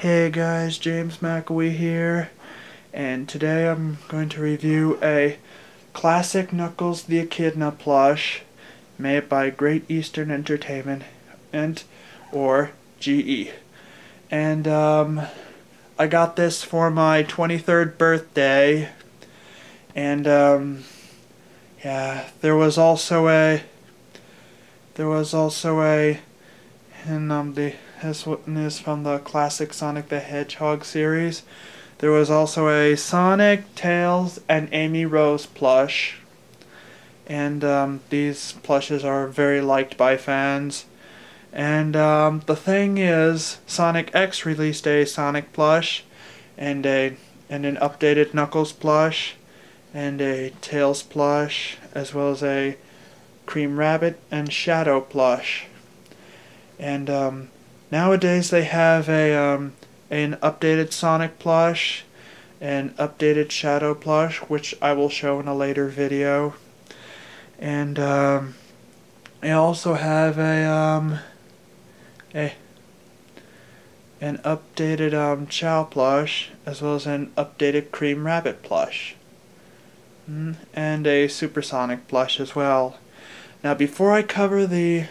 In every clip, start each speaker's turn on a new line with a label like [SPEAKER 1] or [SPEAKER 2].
[SPEAKER 1] Hey guys, James McIlwee here, and today I'm going to review a classic Knuckles the Echidna plush made by Great Eastern Entertainment and or GE. And um, I got this for my 23rd birthday, and um, yeah, there was also a there was also a and um the this one is from the classic Sonic the Hedgehog series. There was also a Sonic, Tails, and Amy Rose plush. And um, these plushes are very liked by fans. And um, the thing is, Sonic X released a Sonic plush, and a and an updated Knuckles plush, and a Tails plush, as well as a Cream Rabbit and Shadow plush. And um, Nowadays they have a um, an updated Sonic plush, an updated Shadow plush, which I will show in a later video. And um, they also have a um, a an updated um, Chao plush, as well as an updated Cream Rabbit plush. Mm, and a Supersonic plush as well. Now before I cover the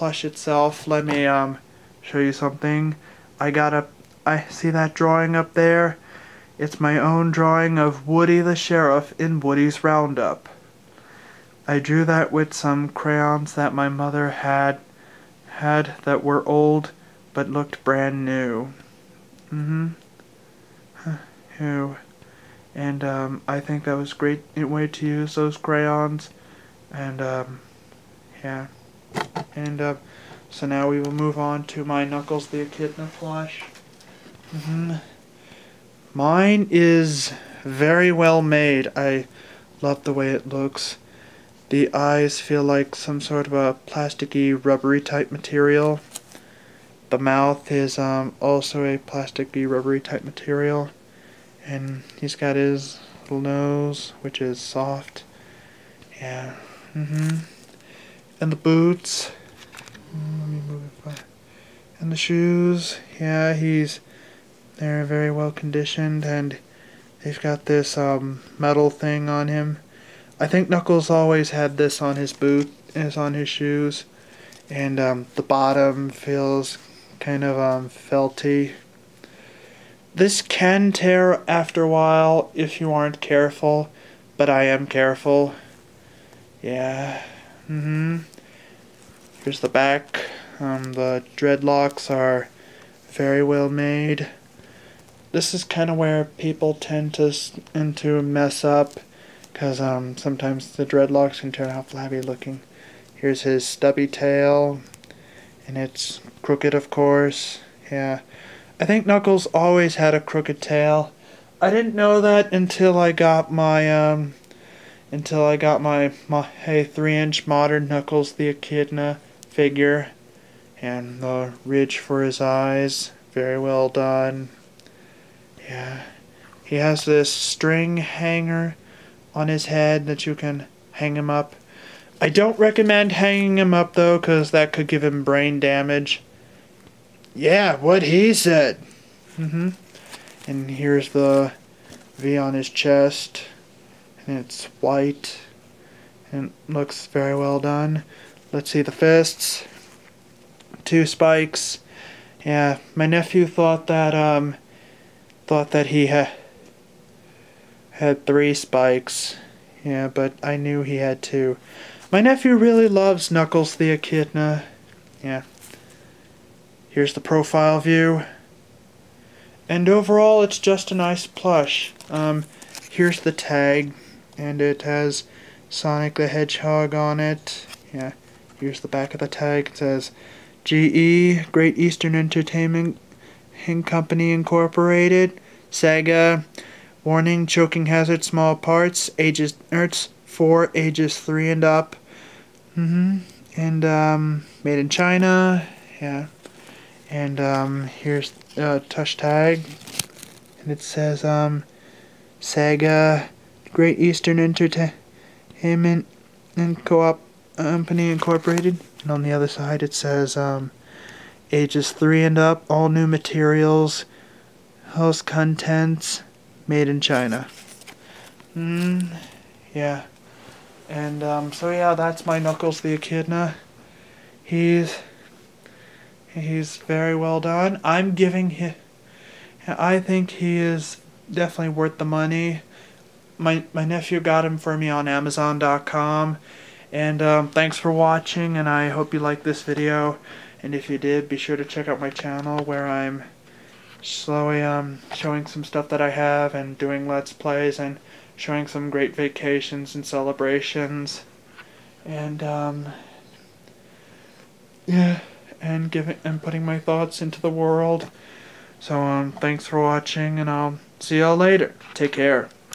[SPEAKER 1] plush itself, let me um, show you something. I got a, I see that drawing up there? It's my own drawing of Woody the Sheriff in Woody's Roundup. I drew that with some crayons that my mother had had that were old but looked brand new. Mm-hmm. Who? And um, I think that was a great way to use those crayons. And um, yeah. And so now we will move on to my Knuckles the Echidna plush. Mm -hmm. Mine is very well made. I love the way it looks. The eyes feel like some sort of a plasticky, rubbery type material. The mouth is um, also a plasticky, rubbery type material. And he's got his little nose, which is soft. Yeah. Mm-hmm. And the boots let me move it back. And the shoes, yeah, he's they're very well conditioned and they've got this um, metal thing on him. I think Knuckles always had this on his boot, is on his shoes, and um, the bottom feels kind of um, felty. This can tear after a while if you aren't careful, but I am careful. Yeah. Mm-hmm. Here's the back. Um, the dreadlocks are very well made. This is kind of where people tend to into mess up because um, sometimes the dreadlocks can turn out flabby looking. Here's his stubby tail, and it's crooked, of course. Yeah, I think Knuckles always had a crooked tail. I didn't know that until I got my um, until I got my my hey three inch modern Knuckles the Echidna figure and the ridge for his eyes. Very well done. Yeah. He has this string hanger on his head that you can hang him up. I don't recommend hanging him up though because that could give him brain damage. Yeah what he said. Mm-hmm. And here's the V on his chest. And it's white. And looks very well done Let's see the fists. Two spikes. Yeah, my nephew thought that um thought that he had had three spikes. Yeah, but I knew he had two. My nephew really loves Knuckles the Echidna. Yeah. Here's the profile view. And overall, it's just a nice plush. Um, here's the tag, and it has Sonic the Hedgehog on it. Yeah. Here's the back of the tag. It says GE, Great Eastern Entertainment Company Incorporated, Sega, warning, choking hazard, small parts, ages, Ertz, 4, ages 3 and up. Mm-hmm. And, um, made in China, yeah. And, um, here's a touch tag. And it says, um, Sega, Great Eastern Entertainment and Co-op Company Incorporated. And on the other side it says um, ages 3 and up, all new materials, house contents made in China. Hmm, yeah. And um, so yeah, that's my Knuckles the Echidna. He's he's very well done. I'm giving him. I think he is definitely worth the money. My my nephew got him for me on Amazon.com. And um, thanks for watching, and I hope you liked this video. And if you did, be sure to check out my channel where I'm slowly um, showing some stuff that I have and doing Let's Plays and showing some great vacations and celebrations. And um, yeah, and giving and putting my thoughts into the world. So um, thanks for watching, and I'll see y'all later. Take care.